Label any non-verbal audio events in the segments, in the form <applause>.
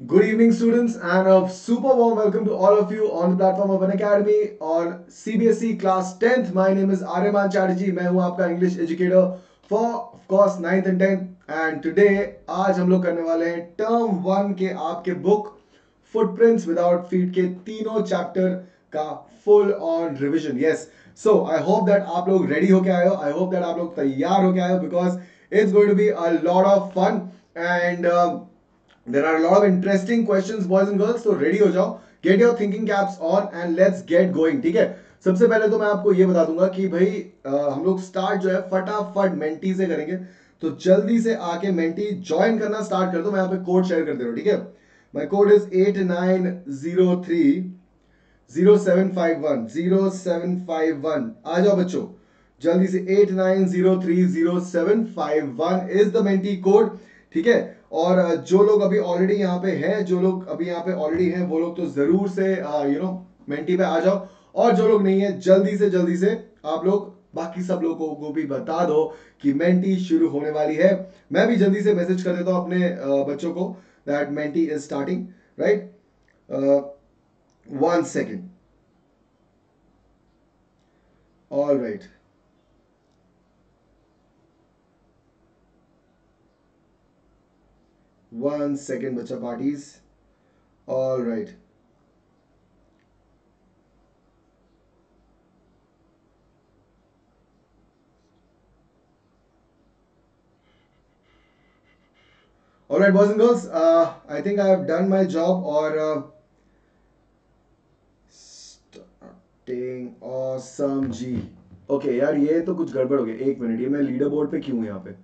Good evening, students, and a super warm welcome to all of you on the platform of an academy on CBSE class 10th. My name is Aryaman Chatterjee. मैं हूँ आपका English educator for of course ninth and tenth and today आज हम लोग करने वाले हैं term one के आपके बुक फुटप्रिंट्स विदाउट फीट के तीनों चैप्टर का full on revision yes so I hope that आप लोग रेडी होके आए हो. आई होप दैट आप लोग तैयार होके आए हो because it's going to be a lot of fun and are a lot of interesting questions, boys and girls. So ready हो जाओ. Get your thinking caps on and let's get going. ठीक है सबसे पहले तो मैं आपको ये बता दूँगा कि भाई आ, हम लोग स्टार्ट जो है फटाफट मेंटी से करेंगे तो जल्दी से आके मेंटी ज्वाइन करना स्टार्ट कर दो मैं यहाँ पे कोड शेयर कर दे रहा ठीक है my code is eight nine zero three zero seven five one zero seven five one आ जाओ बच्चों जल्दी से eight nine zero three zero seven five one is the Menti code ठीक है और जो लोग अभी ऑलरेडी यहाँ पे हैं, जो लोग अभी यहाँ पे ऑलरेडी हैं, वो लोग तो ज़रूर से यू नो मेंटी पे आ जाओ। और जो लोग नहीं है, जल्दी से जल्दी से आप लोग, बाकी सब लोगों को भी बता दो कि मेंटी शुरू होने वाली है। मैं भी जल्दी से मैसेज कर देता हूँ अपने बच्चों को that Menti is starting right one second all right One second, bacha parties. All right. All right, boys and girls. Uh, I think I have done my job. Or uh, starting awesome G. Okay, यार ये तो कुछ गड़बड़ हो गया एक minute ये मैं लीडर बोर्ड पे क्यों हूँ यहाँ पे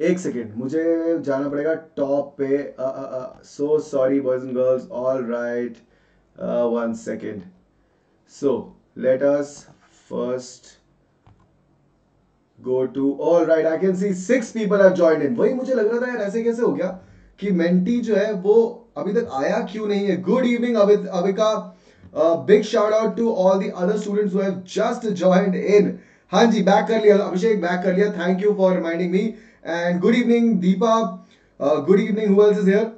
एक सेकेंड, मुझे जाना पड़ेगा टॉप पे। So sorry boys and girls all right one second so let us first go to all right I can see six people have joined in वही मुझे लग रहा था यार, ऐसे कैसे हो गया कि मेंटी जो है, वो अभी तक आया क्यों नहीं है? Good evening Avika big shout out to all the other students who have just joined in हाँ जी बैक कर लिया, अभिषेक बैक कर लिया। Thank you for reminding me And good evening, Deepa. Uh, good evening. Who else is here?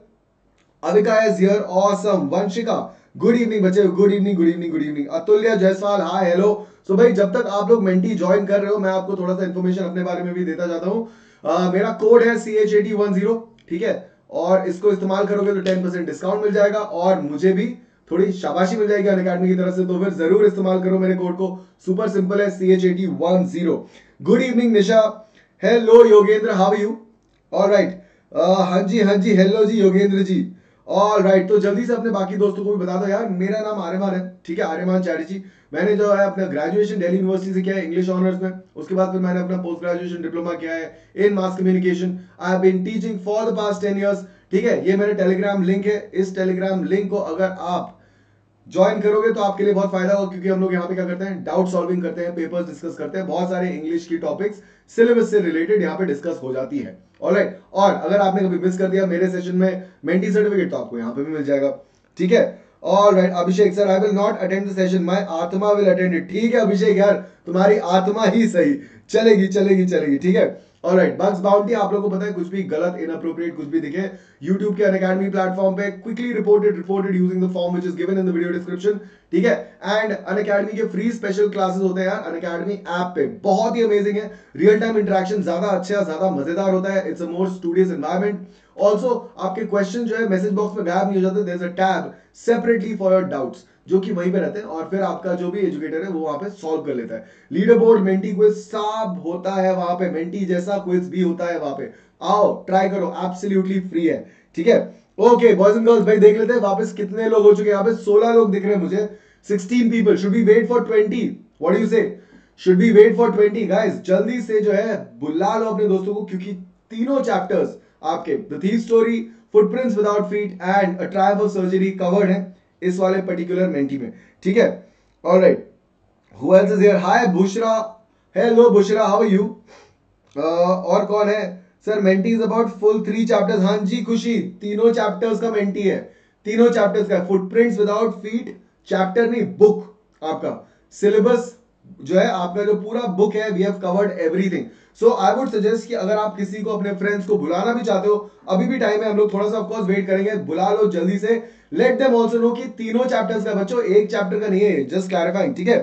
Avika is here. Awesome. Vanshika. Good evening बच्चे good evening good evening good evening Atulya Jaiswal hi hello so भाई जब तक आप लोग mentee join कर रहे हो मैं आपको थोड़ा सा इन्फॉर्मेशन अपने बारे में भी देता जाता हूँ uh, मेरा कोड है C H A T one zero ठीक है और इसको इस्तेमाल करोगे तो टेन परसेंट डिस्काउंट मिल जाएगा और मुझे भी थोड़ी शाबाशी मिल जाएगी अन अकेडमी की तरफ़ से तो फिर ज़रूर इस्तेमाल करो मेरे कोड को सुपर सिंपल है C H A T one zero good evening Nisha hello Yogendra how you all right हाँ जी हाँ जी. Hello ji Yogendra ji. All right तो जल्दी से अपने बाकी दोस्तों को भी बता दो यार. मेरा नाम आर्यमान है. ठीक है, आर्यमान चैटर्जी. मैंने जो है अपना ग्रेजुएशन दिल्ली यूनिवर्सिटी से किया है इंग्लिश ऑनर्स में. उसके बाद फिर मैंने अपना पोस्ट ग्रेजुएशन डिप्लोमा किया है in mass communication I have been teaching for the past ten years ठीक है, ये मेरे टेलीग्राम लिंक है. इस टेलीग्राम लिंक को अगर आप ज्वाइन करोगे तो आपके लिए बहुत फ़ायदा होगा, क्योंकि हम लोग यहाँ पे क्या करते हैं? डाउट सॉल्विंग करते हैं पेपर्स डिस्कस करते हैं, बहुत सारे इंग्लिश की टॉपिक्स सिलेबस से रिलेटेड यहाँ पे डिस्कस हो जाती है। ऑलराइट और अगर आपने कभी मिस कर दिया, मेरे सेशन में मेंटी सर्टिफिकेट तो आपको यहाँ पे भी मिल जाएगा। ठीक है? All right Abhishek sir I will not attend the session my आत्मा विल अटेंड इट ठीक है, अभिषेक यार? तुम्हारी आत्मा ही सही। चलेगी चलेगी चलेगी। ठीक है? ऑलराइट बग्स बाउंटी आप लोगों को पता है, कुछ भी गलत इनअप्रोप्रिएट कुछ भी दिखे, YouTube के अनअकैडमी प्लेटफॉर्म पे quickly reported reported using the form which is given in the video description ठीक है? एंड अनअकैडमी के फ्री स्पेशल क्लासेस होते हैं यार अनअकैडमी ऐप पे। बहुत ही अमेजिंग है। रियल टाइम इंटरेक्शन ज़्यादा अच्छा ज़्यादा मज़ेदार होता है। It's a more studious environment also आपके क्वेश्चन जो है मैसेज बॉक्स में गायब नहीं हो जाते। Tab separately for your doubts जो कि वहीं पे रहते हैं और फिर आपका जो भी एजुकेटर है वो वहाँ पे सॉल्व कर लेता है। लीडर बोर्ड मेंटी क्विज सब होता है वहाँ पे मेंटी जैसा क्विज भी होता है वहाँ पे। आओ ट्राई करो एब्सोल्युटली फ्री है, ठीक है? ओके बॉयज़ एंड गर्ल्स भाई, देख लेते हैं वापस कितने लोग हो चुके हैं यहाँ पे। 16 लोग दिख रहे हैं मुझे। 16 people should be wait for 20 what do you say should be wait for 20 guys जल्दी से जो है, बुला लो अपने दोस्तों को, क्योंकि तीनों चैप्टर्स आपके। The thief story footprints without feet and a triumph of surgery covered है। इस वाले पर्टिकुलर मेंटी में, ठीक है? All right who is here hi Bushra hello Bushra how you और कौन है? Sir Menti is about full three chapters हाँ जी, खुशी. तीनों चैप्टर्स का मेंटी है. तीनों चैप्टर्स का फुटप्रिंट्स विदाउट फीट चैप्टर नहीं बुक आपका. सिलेबस जो है, आपका जो पूरा बुक है we have covered everything so I would suggest कि अगर आप किसी को अपने फ्रेंड्स को बुलाना भी चाहते हो, अभी भी टाइम है, हम लोग थोड़ा सा ऑफकोर्स वेट करेंगे. बुला लो जल्दी से. लेट देम ऑल्सो नो कि तीनों चैप्टर्स का बच्चों, एक चैप्टर का नहीं है जस्ट क्लैरिफाइंग ठीक है?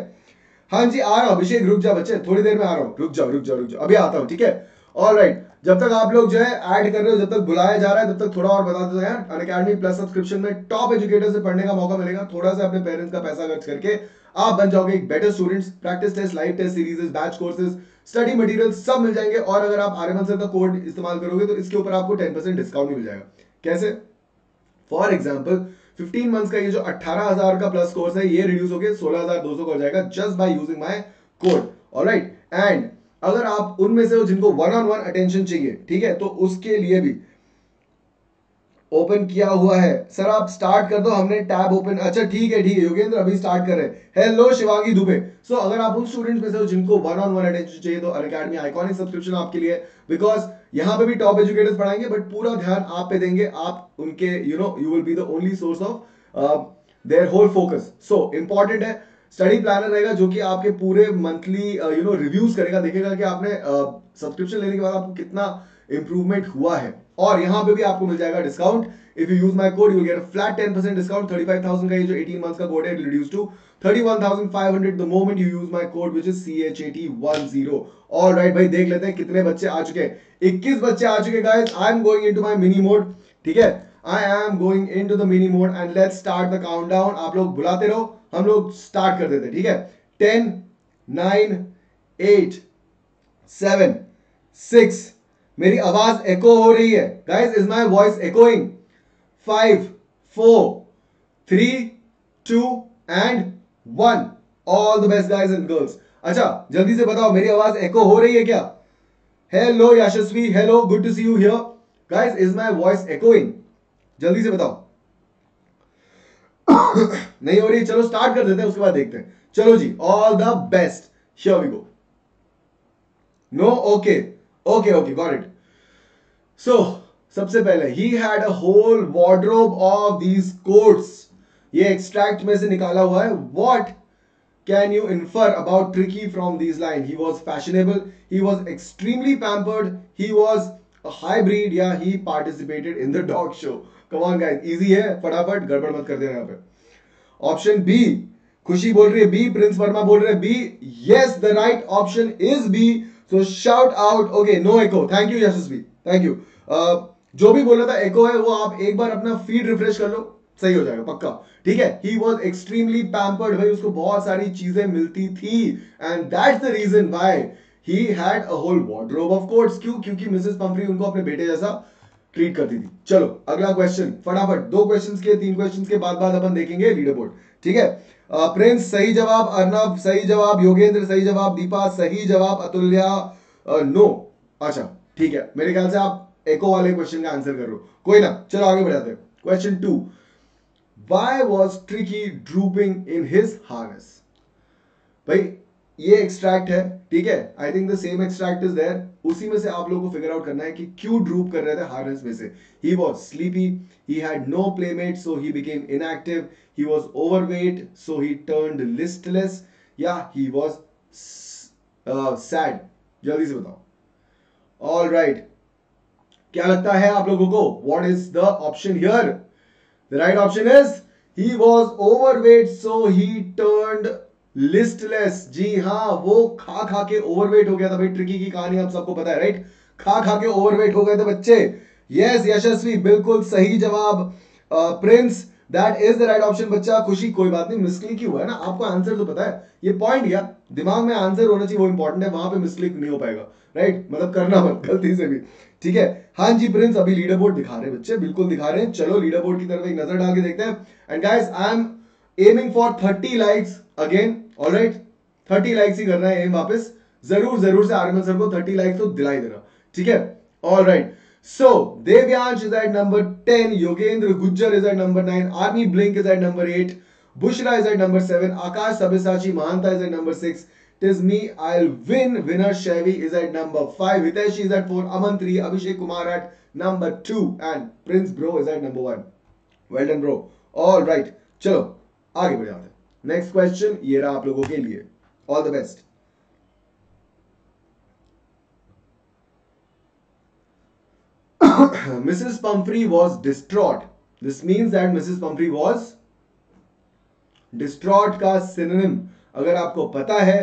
हाँ जी, आ रहा हूँ, अभिषेक, रुक जा बच्चे, थोड़ी देर में आ रहा हूँ। रुक जाओ रुक जाओ रुक जाओ, अभी आता हूँ, ठीक है? ऑल राइट जब तक आप लोग जो है ऐड कर रहे हो, जब तक बुलाया जा रहा है, तब तक थोड़ा और बता देते हैं अन अकेडमी प्लस सब्सक्रिप्शन में टॉप एजुकेटर से पढ़ने का मौका मिलेगा, थोड़ा सा अपने पेरेंट्स का पैसा खर्च करके। आप बन जाओगे एक better students practice test live test series batch courses study material सब मिल जाएँगे। और अगर आप आर्यमन सर का कोड इस्तेमाल करोगे तो इसके ऊपर आपको 10% डिस्काउंट भी मिल जाएगा। कैसे? फॉर एग्ज़ाम्पल 15 मंथ्स का ये जो 18000 का प्लस कोर्स है, ये रिड्यूस होकर 16200 का हो जाएगा just by using my code all right and अगर आप उनमें से हो जिनको वन ऑन वन अटेंशन चाहिए, ठीक है? तो उसके लिए भी ओपन किया हुआ है। सर आप स्टार्ट कर दो हमने टैब ओपन अच्छा ठीक है ठीक है योगेंद्र अभी स्टार्ट कर रहे हैं। Hello Shivangi Dubey. So so, अगर आप उन स्टूडेंट्स में से हो जिनको वन ऑन वन अटेंशन चाहिए तो अकेडमी आइकॉनिक सब्सक्रिप्शन आपके लिए बिकॉज़ यहाँ पे भी टॉप एजुकेटर्स पढ़ाएँगे बट पूरा ध्यान आप पे देंगे। आप उनके you know you will be the only source of their whole focus so important है। स्टडी प्लानर रहेगा जो कि आपके पूरे मंथली यू नो रिव्यूज़ करेगा। देखेगा कि आपने सब्सक्रिप्शन uh, लेने के बाद आपको कितना इंप्रूवमेंट हुआ है। और यहाँ पे भी आपको मिल जाएगा discount if you use my code you get flat 10% discount 35000 का ये जो 18 मंथ्स का कोड है reduce to 31500 the moment you use my code which is CHAT10 all right भाई, देख लेते हैं कितने बच्चे आ चुके हैं। 21 बच्चे आ चुके guys I am going into my mini mode ठीक है? I am going into the mini mode and let start the countdown आप लोग बुलाते रहो, हम लोग स्टार्ट कर देते ठीक है? 10 9 8 7 6 मेरी आवाज़ एको हो रही है। Guys is my voice echoing five four three two and one all the best guys and girls अच्छा जल्दी से बताओ, मेरी आवाज़ एको हो रही है क्या? Hello Yashasvi hello good to see you here guys is my voice echoing जल्दी से बताओ। <coughs> नहीं हो रही, चलो स्टार्ट कर देते हैं, उसके बाद देखते हैं। चलो जी all the best here we go no okay okay okay got it so सबसे पहले he had a whole wardrobe of these coats ये एक्सट्रैक्ट में से निकाला हुआ है what can you infer about Tricky from these line he was fashionable he was extremely pampered he was a hybrid या he participated in the dog show come on guys easy है, फटाफट, गड़बड़ मत कर देना यहाँ पे। ऑप्शन बी खुशी बोल रही है बी प्रिंस वर्मा बोल रहे हैं B yes the right option is B so shout out okay no echo thank you Yashasvi thank you जो भी बोला था एको है, वो आप एक बार अपना फ़ीड रिफ्रेश कर लो, सही हो जाएगा, पक्का। ठीक है? ही वॉज़ एक्सट्रीमली पैम्पर्ड भाई, उसको बहुत सारी चीज़ें मिलती थी and that's the reason why he had a whole wardrobe of course क्यों? क्योंकि मिसेस पंफरी उनको अपने बेटे जैसा ट्रीट करती थी। चलो, अगला क्वेश्चन फटाफट, दो क्वेश्चन के, तीन क्वेश्चन के बाद बाद अपन देखेंगे लीडर बोर्ड ठीक है? प्रिंस सही जवाब अर्नब सही जवाब योगेंद्र सही जवाब दीपा सही जवाब अतुल्या नो अच्छा ठीक है, मेरे ख्याल से आप एको वाले क्वेश्चन का आंसर करो कोई ना, चलो आगे बढ़ाते question two why was Tricki drooping in his harness भाई, ये एक्सट्रैक्ट है, ठीक है? I think the same extract is there उसी में से आप लोगों को फिगर आउट करना है कि क्यों ड्रूप कर रहे थे हार्नेस में से। He was sleepy he had no playmate so he became inactive he was overweight so he turn listless या ही वॉज़ सैड जल्दी से बताओ। ऑल राइट क्या लगता है आप लोगों को? What is the option here the right option is he was overweight so he turn listless जी हाँ वो खा खा के ओवरवेट हो गया था भाई। ट्रिकी की कहानी आप सबको पता है राइट खा खा के ओवरवेट हो गए थे बच्चे। यस yes, यशस्वी बिल्कुल सही जवाब। Prince that is the right option बच्चा, खुशी, कोई बात नहीं मिसक्लिक क्यों हुआ है ना, आपको आंसर तो पता है। ये पॉइंट गया दिमाग में आंसर होना चाहिए, वो इंपॉर्टेंट है, वहाँ पे मिसक्लिक नहीं हो पाएगा। Right right? मतलब करना मत, गलती से भी। ठीक है? हाँ जी प्रिंस अभी लीडर बोर्ड दिखा रहे हैं बच्चे, बिल्कुल दिखा रहे हैं। चलो लीडर बोर्ड की तरफ़ एक नज़र डाल के देखते हैं। And guys I am aiming for thirty likes again all right thirty likes ही करना है एम वापस। ज़रूर ज़रूर से आर्मन सर को थर्टी लाइक्स तो दिलाई देना। ठीक है? All right so Devyansh is at number ten Yogendra Gujjar is at number nine army blink is at number eight Bushra is at number seven Akash Sabyasachi Mahanta is at number six Tis me. I'll win. Winner Chevy is at number 5. Hitesh is at 4. Aman 3. Abhishek Kumar at number 2. And Prince Bro is at number 1. Well done, bro. All right. चलो आगे बढ़ जाते हैं next question ये रहा आप लोगों के लिए all the best Mrs. <coughs> Pumphrey was distraught. This means that Mrs. Pumphrey was distraught का synonym अगर आपको पता है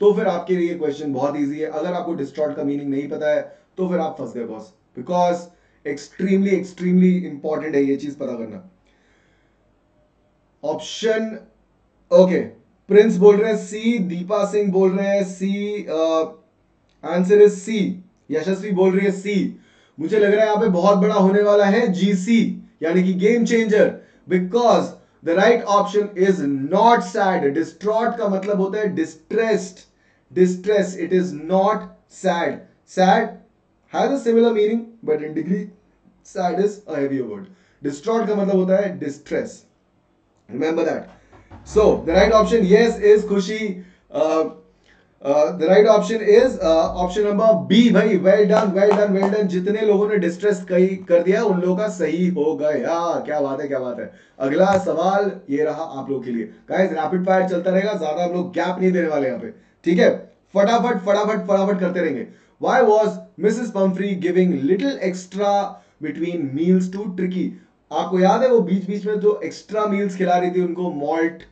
तो फिर आपके लिए क्वेश्चन बहुत इजी है अगर आपको डिस्ट्रॉट का मीनिंग नहीं पता है तो फिर आप फंस गए boss because extremely extremely important है ये चीज़ पता करना ऑप्शन ओके प्रिंस बोल रहे हैं सी दीपा सिंह बोल रहे हैं C answer is C Yashasvi बोल रही है सी मुझे लग रहा है यहाँ पे बहुत बड़ा होने वाला है जीसी यानी कि game changer because the right option is not sad distraught का मतलब होता है distressed distress it is not sad sad has similar meaning but in degree sad is a word distraught का मतलब होता है distress remember that so the right option yes is Khushi the right option is option number B भाई well done well done well done जितने लोगों ने distress कही कर दिया उन लोगों का सही हो गया क्या बात है, क्या बात है। अगला सवाल ये रहा आप लोग के लिए। गाइस रैपिड फायर चलता रहेगा, ज़्यादा हम लोग गैप नहीं देने वाले यहाँ पे। ठीक है? फटाफट फटाफट फटाफट करते रहेंगे। Why was Mrs Pumphrey giving little extra between meals to Tricki आपको याद है, वो बीच बीच में जो एक्स्ट्रा मील्स खिला रही थी उनको मॉल्ट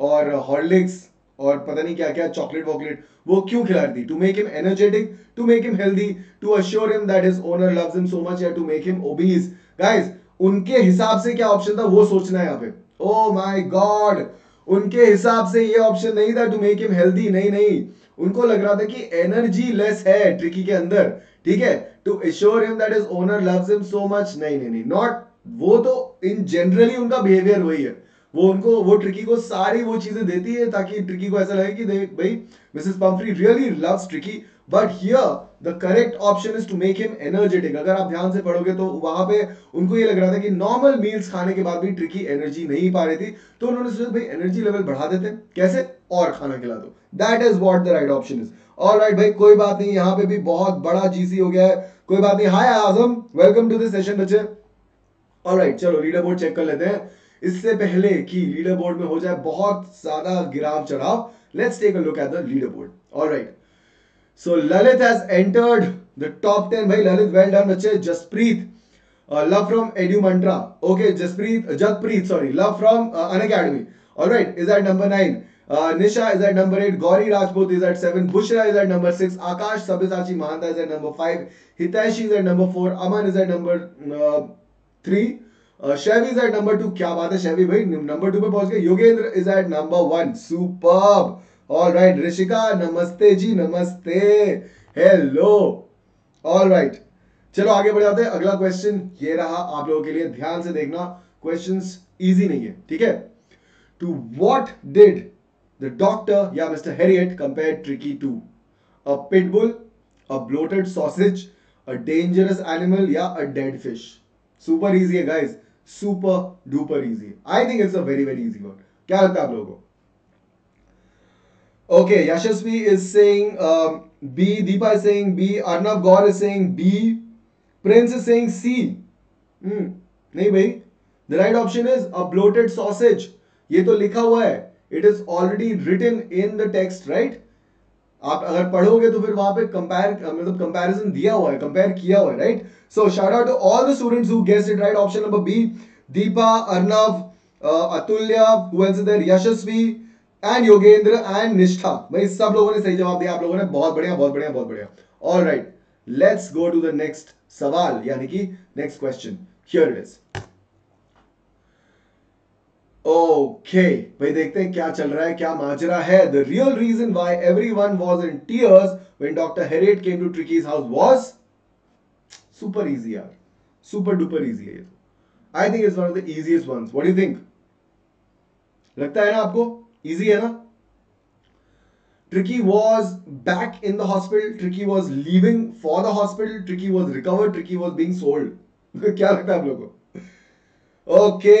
और हॉर्लिक्स और पता नहीं क्या क्या चॉकलेट वॉकलेट वो क्यों खिला थी? To make him energetic to make him healthy to assure him that his owner loves him so much या to make him obese guys उनके हिसाब से क्या ऑप्शन था? वो सोचना है यहाँ पे। ओ माय गॉड उनके हिसाब से ये ऑप्शन नहीं था टू मेक हिम हेल्दी नहीं नहीं। उनको लग रहा था कि एनर्जी लेस है ट्रिकी के अंदर, ठीक है? To assure him that is owner loves him so much नहीं नहीं नॉट वो तो इन जनरली उनका बिहेवियर वही है। वो उनको, वो ट्रिकी को सारी वो चीज़ें देती है ताकि ट्रिकी को ऐसा लगे कि भाई Mrs Pumphrey really loves Tricki but here the correct option is to make him energetic अगर आप ध्यान से पढ़ोगे तो वहाँ पे उनको ये लग रहा था कि नॉर्मल मील्स खाने के बाद भी ट्रिकी एनर्जी नहीं पा रही थी तो उन्होंने सोचा, भाई एनर्जी लेवल बढ़ा देते कैसे? और खाना खिला दो। That is what the right option is all right भाई, कोई बात नहीं, यहाँ पे भी बहुत बड़ा जीसी हो गया है। कोई बात नहीं। Hi Azam welcome to this session बच्चे। ऑल राइट चलो रीडर बोर्ड चेक कर लेते हैं। इससे पहले कि लीडर बोर्ड में हो जाए बहुत ज़्यादा गिराव चढ़ाव let's take a look at the leader board all right so Lalit has entered the top ten भाई ललित वेल डन बच्चे Jaspreet love from Edu mantra okay Jaspreet Jagpreet sorry love from Unacademy all right is at number nine Nisha is at number eight Gauri Rajput is at seven Bushra is at number six Akash Sabyasachi Mahanta is at number five Hitaishi is at number four Aman is at number three शेवी is at number two क्या बात है Chevy भाई? Number two पे पहुँच गए। Yogendra is at number one super all right Rishika नमस्ते जी, नमस्ते। हेलो ऑल राइट चलो, आगे बढ़ जाते हैं। अगला क्वेश्चन ये रहा आप लोगों के लिए। ध्यान से देखना। क्वेश्चन इजी नहीं है, ठीक है? To what did the doctor या Mr Herriot compare Tricki to a pitbull a bloated sausage a dangerous animal या a dead fish super easy है guys super duper easy I think it's a very very easy word क्या लगता है आप लोगों को? Okay Yashasvi is saying B Deepa is saying B Arnab Gaur is saying B Prince is saying C नहीं भाई? The right option is a bloated sausage ये तो लिखा हुआ है. It is already written in the text right आप अगर पढ़ोगे तो फिर वहाँ पे कंपेयर मतलब कंपैरिजन दिया हुआ है कंपेयर किया हुआ है right so shout out to all the students who guessed it right option number B Deepa Arnav Atulya who else there Yashasvi and Yogendra and Nishtha भाई, सब लोगों ने सही जवाब दिया, आप लोगों ने बहुत बढ़िया बहुत बढ़िया बहुत बढ़िया। All right let's go to the next सवाल, यानी कि next question here is okay भाई देखते हैं क्या चल रहा है, क्या माजरा है the real reason why everyone was in tears when doctor Herriot came to Tricki's house was super easy यार सुपर डुपर इजी है ये तो I think is one of the easiest ones what do think लगता है ना आपको easy है ना Tricky was back in the hospital. Tricky was leaving for the hospital. Tricky was recovered. Tricky was being sold. <laughs> क्या लगता है आप लोगों को okay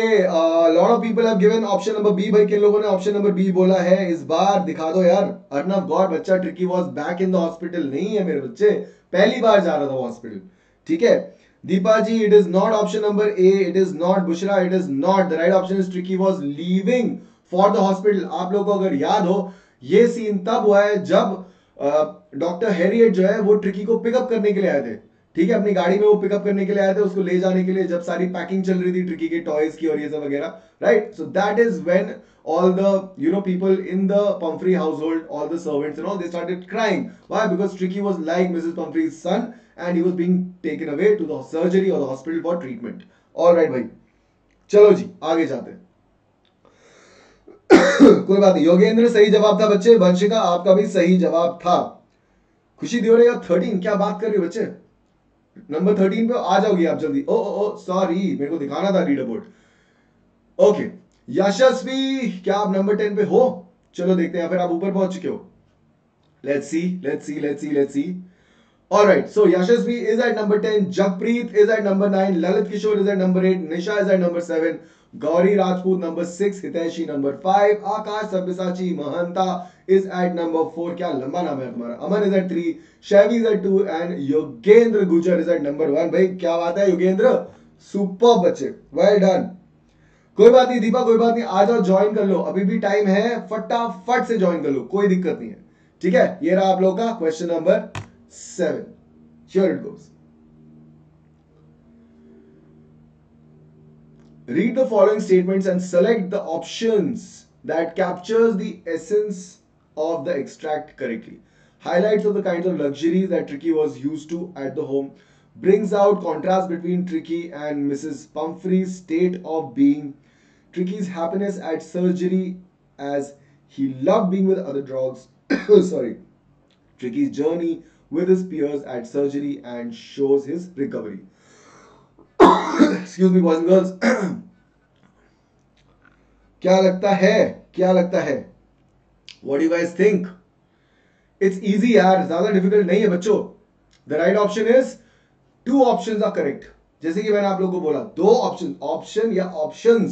lot of people given option number B भाई किन लोगों ने ऑप्शन नंबर बी बोला है? इस बार दिखा दो यार। अर्नब गॉड बच्चा Tricki was back in the hospital नहीं है मेरे बच्चे। पहली बार जा रहा था हॉस्पिटल ठीक है? Deepa ji it is not option number A it is not Bushra it is not the right option is Tricki was leaving for the hospital आप लोगों को अगर याद हो ये सीन तब हुआ है जब डॉक्टर uh, हैरियट जो है वो ट्रिकी को पिकअप करने के लिए आए थे। ठीक है अपनी गाड़ी में वो पिकअप करने के लिए आए थे उसको ले जाने के लिए जब सारी पैकिंग चल रही थी ट्रिकी के टॉयज की और ये सब वगैरह right so that is when all the you know people in the Pumphrey household, all the servants and all, they started crying. Why? Because Tricky was like Mrs. Pumphrey's son, and he was being taken away to the surgery or the hospital for treatment. All right, भाई चलो जी आगे जाते हैं कोई बात नहीं योगेंद्र सही जवाब था बच्चे वंशिका आपका भी सही जवाब था खुशी दियो रे थर्टीन क्या बात कर रही हो बच्चे नंबर थर्टीन पे आ जाओगी आप जल्दी। ओ ओ ओ सॉरी मेरे को दिखाना था रीडर बोर्ड ओके यशस्वी क्या आप नंबर टेन पे हो? चलो देखते हैं फिर आप ऊपर पहुँच चुके हो। Let's see let's see let's see let's see All right, so Yashasvi is at number 10, Jagpreet is at number 9, Lalit Kishore is number eight 8, Nisha is at number 7, Gauri Rajput number six Hitaishi number five Akash Sabyasachi Mahanta is at number four क्या लंबा नाम है तुम्हारा? Aman is at three Shaivi is at two and Yogendra Gujar is at number one भाई, क्या बात है, Yogendra? Super बच्चे। वेल डन कोई बात नहीं, दीपा, कोई बात नहीं, आ जाओ ज्वाइन कर लो। अभी भी टाइम है, फटाफट से ज्वाइन कर लो, कोई दिक्कत नहीं है। ठीक है, ये रहा आप लोग का question number seven sure it goes read the following statements and select the options that captures the essence of the extract correctly highlights of the kinds of luxuries that tricky was used to at the home brings out contrast between tricky and mrs pumphrey's state of being Tricky's happiness at surgery as he loved being with other dogs. <coughs> Sorry. Tricky's journey with his peers at surgery and shows his recovery. Me, boys and girls. <clears throat> क्या लगता है? क्या लगता है? Do you guys think? It's easy यार ज़्यादा difficult नहीं है बच्चों। The right option is two option are correct जैसे कि मैंने आप लोगों को बोला दो ऑप्शन ऑप्शन या ऑप्शन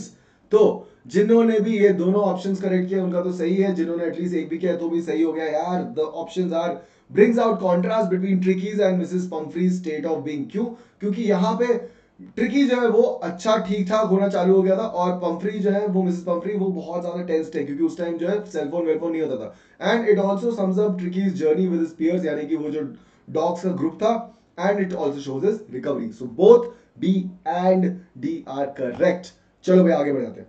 तो जिन्होंने भी ये दोनों ऑप्शन करेक्ट किया उनका तो सही है। जिन्होंने एटलीस्ट एक भी किया तो भी सही हो गया यार। The options are brings out contrast between Tricki's and Mrs Pumphrey's state of being क्यों? क्योंकि यहाँ पे ट्रिकी जो है वो अच्छा ठीक ठाक होना चालू हो गया था और पंफ्री जो है वो मिसेस पंफ्री वो बहुत ज़्यादा टेंस्ड है क्योंकि उस टाइम जो है सेलफोन वेलफोन नहीं होता था। And it also sums up Tricki's journey with peers यानी कि वो जो डॉग्स का ग्रुप था and it also shows his recovery so both B and D are correct चलो भाई आगे बढ़ जाते हैं।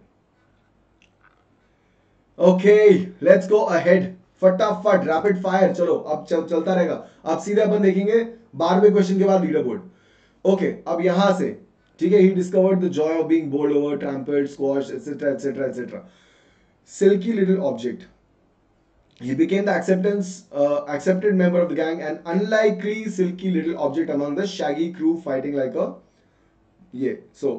ओके लेट्स गो अहेड फटाफट रैपिड फायर चलो अब चल, चलता रहेगा। अब सीधे अपन देखेंगे बारहवें क्वेश्चन के बाद लीडर बोर्ड ओके अब यहां से ठीक है he discovered the joy of being bowled over trampled squash etcetera etcetera etcetera silky little object he became the acceptance uh, accepted member of the gang and unlikely silky little object among the shaggy crew fighting like a yeah so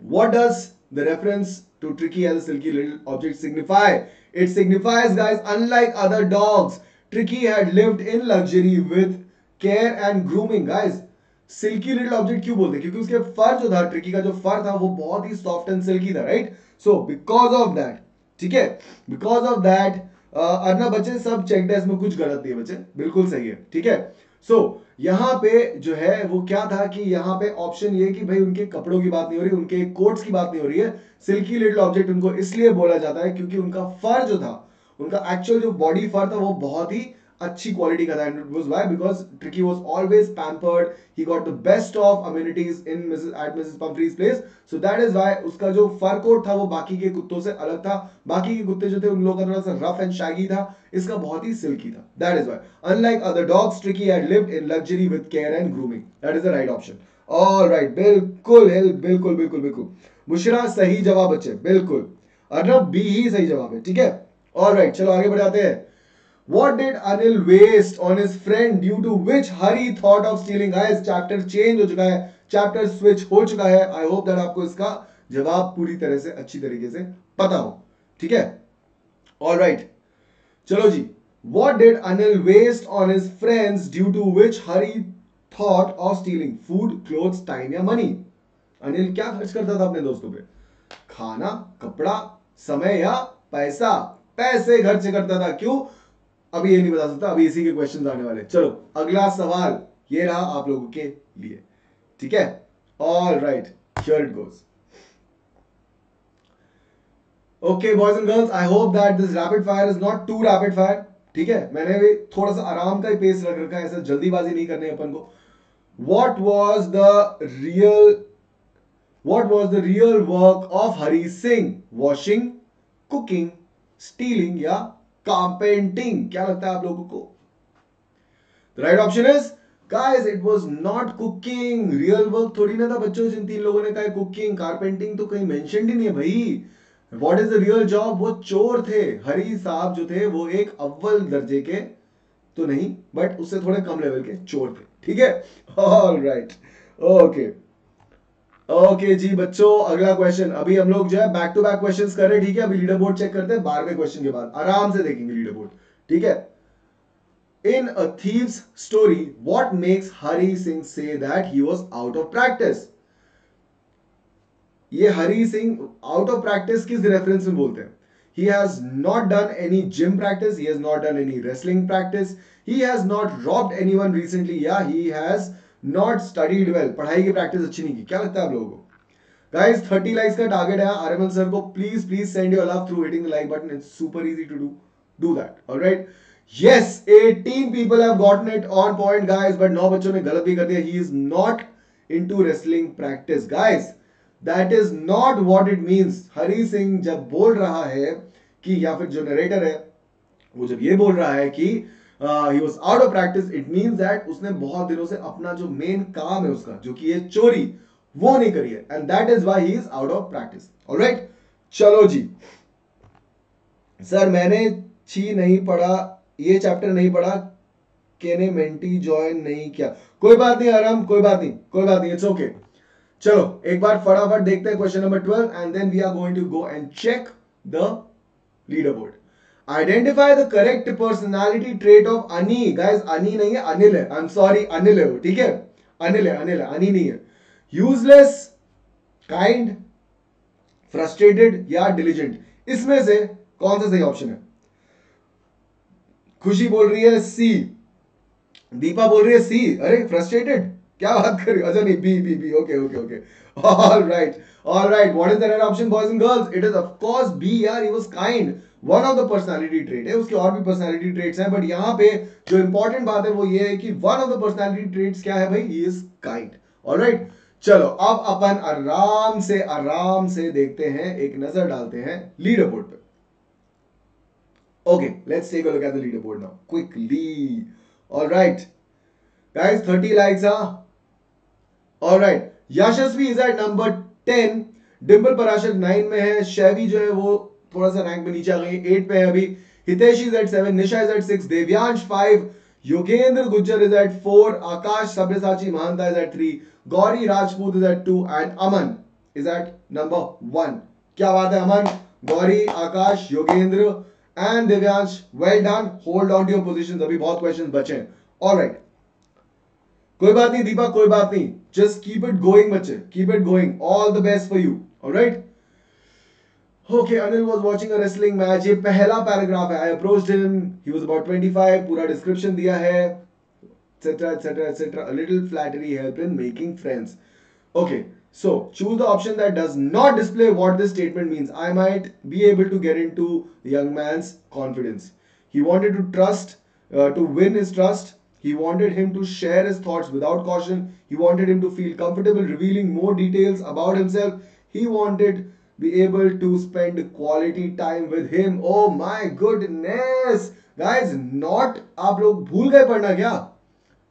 What does the reference to Tricky as a silky little object signify? It signifies, guys, unlike other dogs, Tricky had lived in luxury with care and grooming. Guys, Silky little object क्यों बोलते क्योंकि उसके फर जो था tricky का जो फर था वो बहुत ही सॉफ्ट एंड सिल्की था right so because of that ठीक है? बिकॉज़ ऑफ़ दैट अर्ना बच्चे सब चेक टेस्ट में कुछ गलत नहीं है बच्चे। बिल्कुल सही है ठीक है? सो so, यहाँ पे जो है वो क्या था कि यहाँ पे ऑप्शन ये कि भाई उनके कपड़ों की बात नहीं हो रही उनके कोट्स की बात नहीं हो रही है। सिल्की लिटिल ऑब्जेक्ट उनको इसलिए बोला जाता है क्योंकि उनका फर जो था उनका एक्चुअल जो बॉडी फर था वो बहुत ही अच्छी क्वालिटी का था and it was why because Tricki was always pampered he got the best of amenities in Mrs at Mrs Pumphrey's place so that is why उसका जो फर कोट था वो बाकी के कुत्तों से अलग था। बाकी के कुत्ते जो थे, उन लोगों का थोड़ा सा रफ एंड शैगी था। इसका बहुत ही सिल्की था। That is why unlike other dogs Tricki had lived in luxury with care and grooming that is the right option all right बिल्कुल बिल्कुल बिल्कुल बिल्कुल मुशरा सही जवाब, बच्चे। बिल्कुल। अर्नब बी ही सही जवाब है। ठीक है? ऑल राइट चलो, आगे बढ़ाते हैं। What did Anil waste on his friend due to which Hari thought of stealing? Guys, chapter change हो चुका है chapter switch हो चुका है I hope that आपको इसका जवाब पूरी तरह से अच्छी तरीके से पता हो ठीक है All right. चलो जी What did Anil waste on his friends due to which Hari thought of stealing food, clothes, time या money? अनिल क्या खर्च करता था अपने दोस्तों पे खाना कपड़ा समय या पैसा पैसे खर्च करता था क्यों अभी ये नहीं बता सकता, अभी इसी के क्वेश्चन आने वाले चलो, अगला सवाल, ये रहा आप लोगों के लिए। ठीक है? All right here it goes okay boys and girls I hope that this rapid fire is not too rapid fire ठीक है? मैंने भी थोड़ा सा आराम का ही पेस रख रखा है, ऐसा जल्दीबाजी नहीं करनी अपन को। What was the real what was the real work of Hari Singh washing cooking stealing या कार्पेंटिंग क्या लगता है आप लोगों को? Right option is guys it was not cooking real work थोड़ी ना था बच्चों जिन तीन लोगों ने कहा कुकिंग कार्पेंटिंग तो कहीं मेंशन ही नहीं है भाई. What is the real job वो चोर थे. हरी साहब जो थे, वो एक अव्वल दर्जे के तो नहीं बट उससे थोड़े कम लेवल के चोर थे. ठीक है? All right okay. ओके जी बच्चों, अगला क्वेश्चन अभी हम लोग जो है बैक टू बैक क्वेश्चन कर रहे हैं, ठीक है? अभी लीडर बोर्ड चेक करते हैं, बारहवें क्वेश्चन के बाद. आराम से देखेंगे लीडर बोर्ड ठीक है? In a thief's story what makes Hari Singh say that he was out of practice ये Hari Singh out of practice किस रेफरेंस में बोलते हैं? He has not done any gym practice, he has not done any wrestling practice, he has not robbed anyone recently. Yeah, he has not studied well, पढ़ाई की practice अच्छी नहीं की। क्या लगता है आप लोगों को? Guys 30 likes का टारगेट है आरएमएल सर को। Please please send your love through hitting the like button it's super easy to do do that alright yes 18 people have gotten it on point, guys, but नौ बच्चों ने गलत भी कर दिया। He is not into wrestling practice, guys. That is not what it means Hari Singh जब बोल रहा है कि या फिर जो नरेटर है, वो जब ये बोल रहा है कि he was out of practice it means that उसने बहुत दिनों से अपना जो मेन काम है उसका, जो कि ये चोरी, वो नहीं करी है. And that is why he is out of practice alright चलो जी. सर मैंने छी नहीं पढ़ा, ये चैप्टर नहीं पढ़ा. केने मेंटी ज्वाइन नहीं किया. कोई बात नहीं, आराम, कोई बात नहीं, कोई बात नहीं इट्स ओके okay. चलो, एक बार फटाफट देखते हैं question number twelve and then we are going to go and check the leader board identify the correct personality trait of अनी गाइस अनी नहीं है अनिल है. आई एम सॉरी अनिल है वो, ठीक है? अनिल है अनिल है अनी नहीं है. यूजलेस काइंड फ्रस्ट्रेटेड या डिलीजेंट इसमें से कौन सा सही ऑप्शन है? खुशी बोल रही है सी दीपा बोल रही है सी अरे फ्रस्ट्रेटेड क्या बात कर रही अच्छा नहीं B B B okay okay okay all right all right what is the right option boys and girls it is of course B यार he was kind one of the personality trait है, उसके और भी personality traits हैं but यहाँ पे जो important बात है वो ये है कि one of the personality traits क्या है भाई? इज़ काइंड ऑलराइट चलो, अब अपन आराम से आराम से देखते हैं, एक नज़र डालते हैं लीडर बोर्ड पे okay let's take look at the leader board now quickly alright guys 30 likes, huh? All right Yashasvi is at number ten Dimple Parashar nine में है. शैवी जो है वो थोड़ा सा रैंक में नीचे आ गई एट पे है अभी। Hitesh is at seven Nisha is at six Devyansh five Yogendra Gujjar is at four Akash Sabyasachi Mahanta is at three Gauri Rajput is at two and Aman is at number one क्या बात है, Aman? Gauri, Akash, Yogendra and Divyansh. Well done hold on to your positions अभी बहुत questions बचे हैं। Alright कोई बात नहीं दीपा कोई बात नहीं। जस्ट कीप इट गोइंग बच्चे। Keep it going all the best for you alright Okay Anil was watching a wrestling match ये पहला पैराग्राफ है I approached him he was about 25 पूरा डिस्क्रिप्शन दिया है etc etc etc a little flattery help in making friends okay so choose the option that does not display what this statement means i might be able to get into the young man's confidence he wanted to trust uh, to win his trust He wanted him to share his thoughts without caution. He wanted him to feel comfortable revealing more details about himself. He wanted be able to spend quality time with him. Oh my goodness. Guys, not आप लोग भूल गए पढ़ना क्या?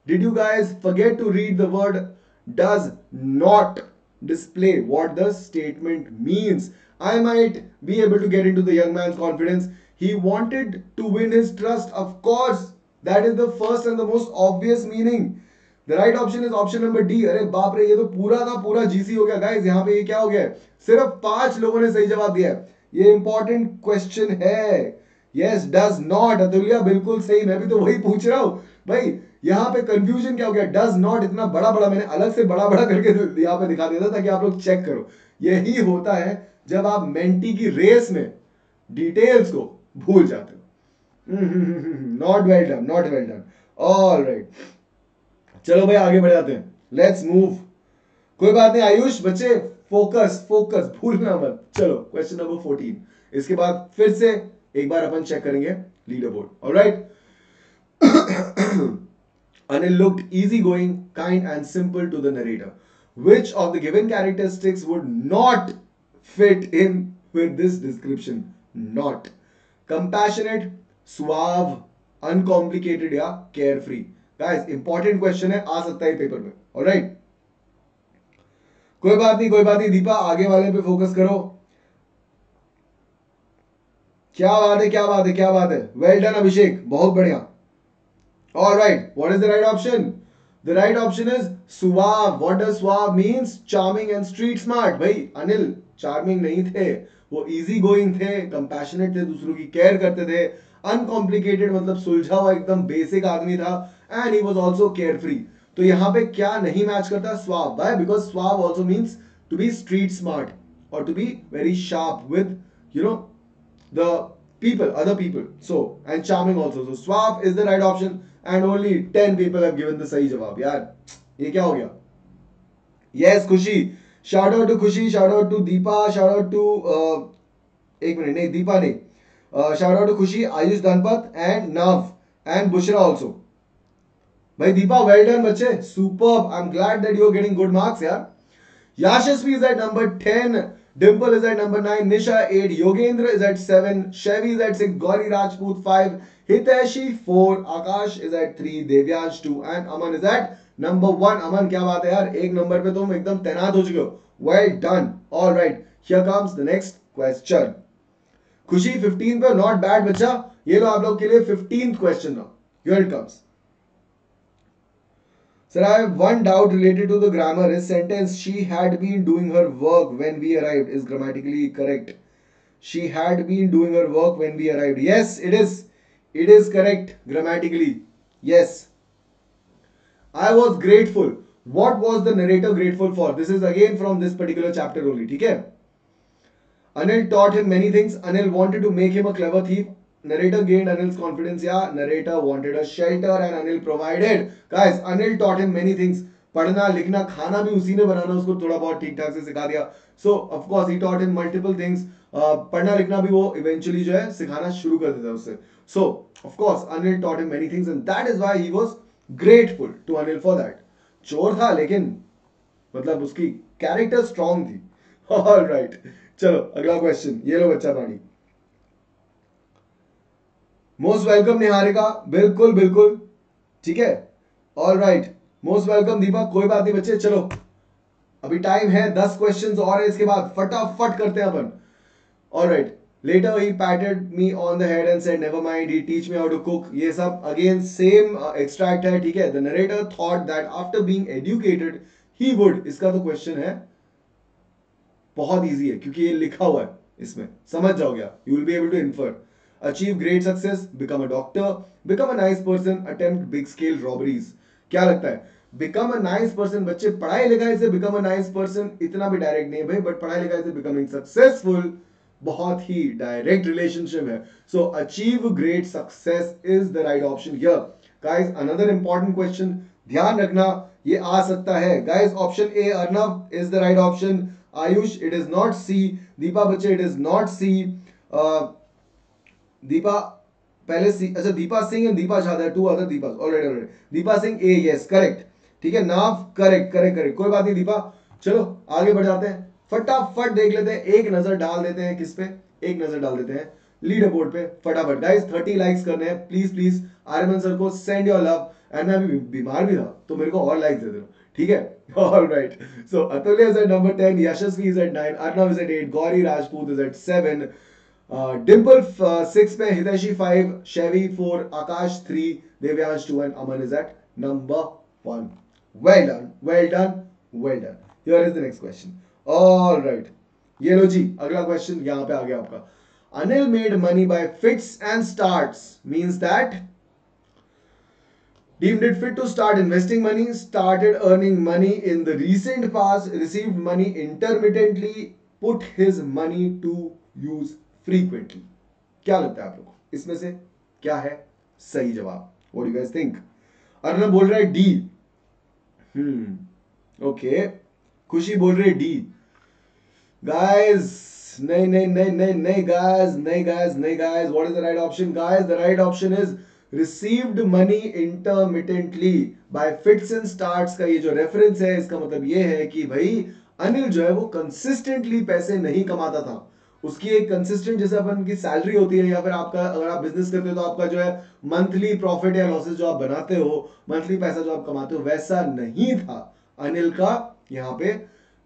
Did you guys forget to read the word does not display what the statement means? I might be able to get into the young man's confidence. He wanted to win his trust. Of course, that is the first and the most obvious meaning The right option is option number D अरे बाप रे, ये तो पूरा का पूरा GC हो गया। गाइस यहाँ पे ये क्या हो गया सिर्फ़ पाँच लोगों ने सही जवाब दिया ये इंपॉर्टेंट क्वेश्चन है। यस डज नॉट अतुलिया, बिल्कुल सही। मैं भी तो वही पूछ रहा हूँ। भाई, यहाँ पे कंफ्यूजन क्या हो गया? डज नॉट इतना बड़ा बड़ा मैंने अलग से बड़ा बड़ा करके यहाँ पे दिखा दिया था ताकि आप लोग चेक करो। यही होता है जब आप मेंटी की रेस में डिटेल्स को भूल जाते हो। Not well done not well done all right चलो भाई, आगे बढ़ जाते हैं। लेट्स मूव कोई बात नहीं, आयुष, बच्चे फोकस फोकस भूलना मत। चलो क्वेश्चन नंबर फोर्टीन इसके बाद फिर से एक बार अपन चेक करेंगे लीडर बोर्ड और right Anil look easy going kind and simple to the narrator which of the given characteristics would not fit in with this description not compassionate suave uncomplicated या care free Guys, important question है आ सकता है paper में. Alright. कोई बात नहीं कोई बात नहीं दीपा आगे वाले पे फोकस करो। क्या बात है क्या बात है क्या बात है? वेल डन अभिषेक बहुत बढ़िया। All right what is the right option the right option is suave what does suave means charming and street smart भाई अनिल चार्मिंग नहीं थे वो इजी गोइंग थे कंपैशनेट थे दूसरों की केयर करते थे। अनकॉम्प्लिकेटेड मतलब सुलझा हुआ एकदम बेसिक आदमी था। And he was also carefree तो यहाँ पे क्या नहीं मैच करता? Suave by because suave also means to be street smart और to be very sharp with you know the people other people so and charming also so suave is the right option and only ten people have सही जवाब यार ये क्या हो गया yes Khushi shout out to Khushi shout out to Deepa shout out to एक minute नहीं दीपा नहीं shout out to Khushi Ayush Dhanpat and Nav and Bushra also भाई दीपा वेल डन बच्चे super I am glad that you are getting good marks यार Yashasvi is at number 10. Dimple is at number 9. Nisha 8. Yogendra is at 7. Chevy is at 6. Gauri Rajput 5. Hiteshi 4. Akash is at 3. Devyansh 2. And Aman is at number 1. Aman क्या बात है यार एक number पे तुम एकदम तैनात हो चुके हो well done all right here comes the next question Khushi 15 पे नॉट बैड बच्चा ये लो आप लोग के लिए 15th question now here it comes Sir, I have one doubt related to the grammar. His sentence, she had been doing her work when we arrived, is grammatically correct. She had been doing her work when we arrived. Yes, it is. It is correct grammatically. Yes. I was grateful. What was the narrator grateful for? This is again from this particular chapter only. Okay? Anil taught him many things. Anil wanted to make him a clever thief. Narrator gained Anil's confidence. Yeah, narrator wanted a shelter and Anil provided. Guys, Anil taught him many things. पढ़ना लिखना खाना भी उसी ने बनाना उसको थोड़ा बहुत ठीक ठाक से सिखा दिया so of course he taught him multiple things पढ़ना लिखना भी वो इवेंचुअली जो है सिखाना शुरू कर देता उससे so of course Anil taught him many things and that is why he was grateful to Anil for that चोर था लेकिन मतलब उसकी कैरेक्टर स्ट्रांग थी ऑल राइट चलो अगला क्वेश्चन ये लो बच्चा पानी मोस्ट वेलकम निहारिका बिल्कुल बिल्कुल। ठीक है? All right most welcome Deepak कोई बात नहीं बच्चे, चलो। अभी टाइम है, दस क्वेश्चंस और है इसके बाद। फटाफट करते हैं अपन। All right later he patted me on the head and said never mind he teach me how to cook ये सब अगेन सेम एक्सट्रैक्ट है, ठीक है? The narrator thought that after being educated he would इसका तो question है। बहुत easy है, क्योंकि ये लिखा हुआ है इसमें। समझ जाओगे you will be able to infer achieve great success, become a doctor, become a nice person, attempt big scale robberies. क्या लगता है? बिकम अ नाइस पर्सन बच्चे पढ़ाई लिखाई से बिकम अ नाइस पर्सन इतना भी डायरेक्ट नहीं भाई बट पढ़ाई लिखाई से बिकमिंग सक्सेसफुल बहुत ही डायरेक्ट रिलेशनशिप है। So achieve great success is the right option here guys another important question ध्यान रखना ये आ सकता है। Guys option A Arnav is the right option Ayush it is not C Deepa बच्चे it is not C Deepa, पहले C अच्छा Deepa Singh and Deepa झादा to other Deepa already already Deepa Singh a yes correct ठीक है now correct correct correct कोई बात नहीं, दीपा. चलो, आगे बढ़ जाते हैं. फटाफट देख लेते हैं. एक नज़र डाल देते हैं किस पे? एक नज़र डाल देते हैं लीडर बोर्ड पे. फटाफट. गाइस 30 लाइक्स करने हैं. प्लीज़ प्लीज़ आर्यमन सर को सेंड योर लव एंड मैं अभी बीमार भी था तो मेरे को और लाइक्स दे दो ठीक है? All right so Atulya is at number 10 Yashasvi is at 9 Arnav is at 8 Gauri Rajput is at 7 Dimple six पे Hitaishi five Shaivi four Akash three Devyansh two and Aman is at number one well done well done well done here is the next question all right ये लो जी, अगला question यहाँ पे आ गया आपका. Anil made money by fits and starts means that deemed it fit to start investing money, started earning money in the recent past, received money intermittently, put his money to use frequently क्या लगता है आप लोग को? इसमें से क्या है सही जवाब? What you guys think Arnab बोल रहा डी हम्म ओके खुशी बोल रही डी गाइस नहीं नहीं नहीं नहीं नहीं गाइस नहीं गाइस नहीं guys what is the right option guys the right option is received money intermittently by fits and starts का ये जो रेफरेंस है, इसका मतलब ये है कि भाई अनिल जो है वो कंसिस्टेंटली पैसे नहीं कमाता था। उसकी एक कंसिस्टेंट जैसे अपन की सैलरी होती है या फिर आपका, अगर आप बिज़नेस करते हो तो आपका जो है मंथली प्रॉफिट या लॉसेस जो आप बनाते हो मंथली पैसा जो आप कमाते हो, वैसा नहीं था। अनिल का यहाँ पे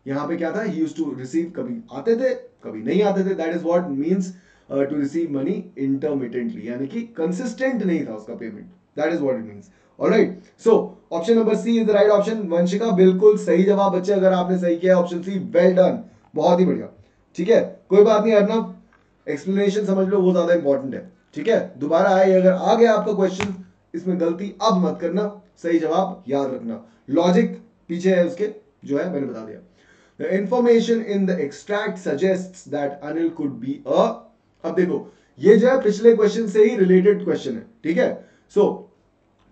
यहाँ पे क्या था? ही यूज़ टू रिसीव कभी आते थे, कभी नहीं आते थे। That is what means to receive money intermittently यानी कि कंसिस्टेंट नहीं था उसका payment that is what it means alright so option number C is the right option Vanshika, बिल्कुल सही जवाब बच्चे, अगर आपने सही किया ऑप्शन सी वेल डन बहुत ही बढ़िया। ठीक है? कोई बात नहीं अर्नव एक्सप्लेनेशन समझ लो वो ज़्यादा इंपॉर्टेंट है ठीक है? दोबारा आए अगर आ गया आपका क्वेश्चन इसमें गलती अब मत करना सही जवाब याद रखना। लॉजिक पीछे है उसके जो है मैंने बता दिया। The information in the extract suggests that Anil could be a अब देखो ये जो है पिछले क्वेश्चन से ही रिलेटेड क्वेश्चन है ठीक है? सो so,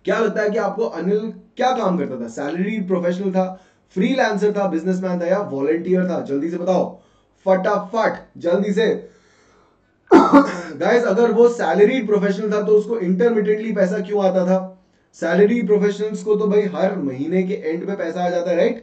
क्या लगता है कि आपको अनिल क्या काम करता था? सैलरी प्रोफेशनल था फ्रीलांसर था बिजनेसमैन था या वॉलेंटियर था? जल्दी से बताओ। फटाफट जल्दी से। गाइस अगर वो सैलरी प्रोफेशनल था तो उसको इंटरमीडिएटली पैसा क्यों आता था? सैलरी प्रोफेशनल्स को तो भाई हर महीने के एंड पे पैसा आ जाता है राइट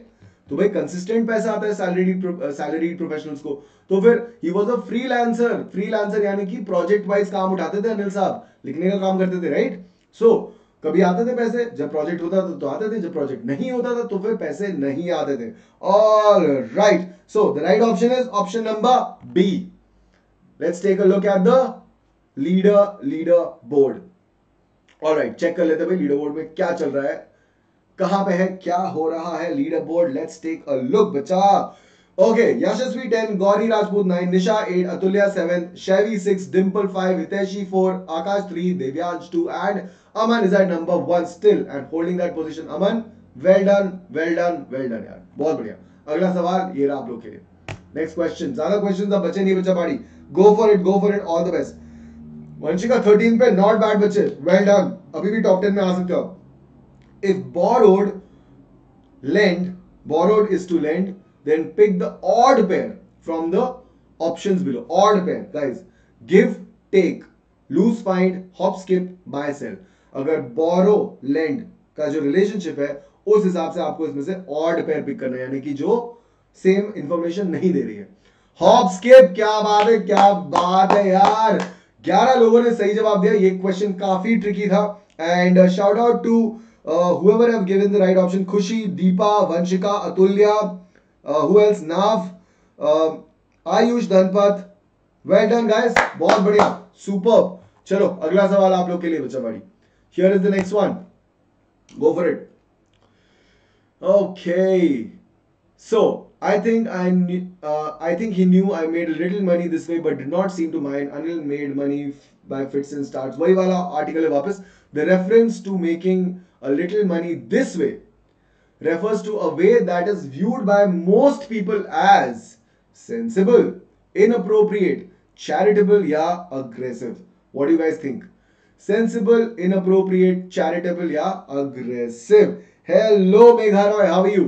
तो भाई कंसिस्टेंट पैसा आता है सैलरी सैलरी प्रोफेशनल्स को। तो फिर he was a freelancer freelancer यानी कि प्रोजेक्ट वाइज काम उठाते थे अनिल साहब लिखने का काम करते थे राइट सो so, कभी आते थे पैसे? जब प्रोजेक्ट होता था तो आते थे, जब प्रोजेक्ट नहीं होता था तो फिर पैसे नहीं आते थे। All right so the right option is option number B let's take a look at the leader leader board all right check कर लेते भाई लीडर बोर्ड में क्या चल रहा है? कहाँ पे है? क्या हो रहा है? Leader board let's take a look बचा okay Yashasvi ten, Gauri Rajput nine, Nisha eight, Atulya seven, Shaivi six, Dimple 5 Hiteshi four, Akash 3 Devyansh 2 and Aman is at number 1 still and holding that position Aman well done well done well done यार बहुत बढ़िया अगला सवाल ये रहा आप लोग के लिए नेक्स्ट क्वेश्चन ज़्यादा क्वेश्चन अब बचे नहीं बच्चा पाड़ी go for it go for it all the best Vanshika 13 पे नॉट बैड बच्चे वेल डन अभी भी टॉप 10 में आ सकते हो if borrowed lend, borrowed is to lend, then pick the odd pair from the options below. Odd pair, guys. Give, take. Lose, find, hop, skip, buy, sell. अगर borrow lend का जो relationship है उस हिसाब से आपको इसमें से ऑड पेयर पिक करना है यानी कि जो सेम इंफॉर्मेशन नहीं दे रही है हॉप स्किप क्या बात है क्या बात है यार 11 लोगों ने सही जवाब दिया ये क्वेश्चन काफ़ी ट्रिकी था and shout out to Uh, whoever have given the right option, Khushi, Deepa, Vanshika, Atulya, uh? Nav, uh, Ayush, Dhanpat. Well done guys. बहुत बढ़िया. Superb. चलो अगला सवाल आप लोग के लिए बच्चा बड़ी. Here is the next one. Go for it. Okay. So I think I uh, I think he knew I made a little money this way, but did not seem to mind. Anil made money by fits and starts. वही वाला article है वापस. The reference to making a little money this way refers to a way that is viewed by most people as sensible, inappropriate, charitable, yeah, aggressive. What do you guys think? Sensible inappropriate charitable या aggressive hello you